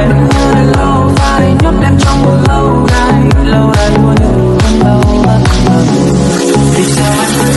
đài đúng lâu dài nhấp đêm trong một lâu đài lâu đài buồn lâu lâu thì sao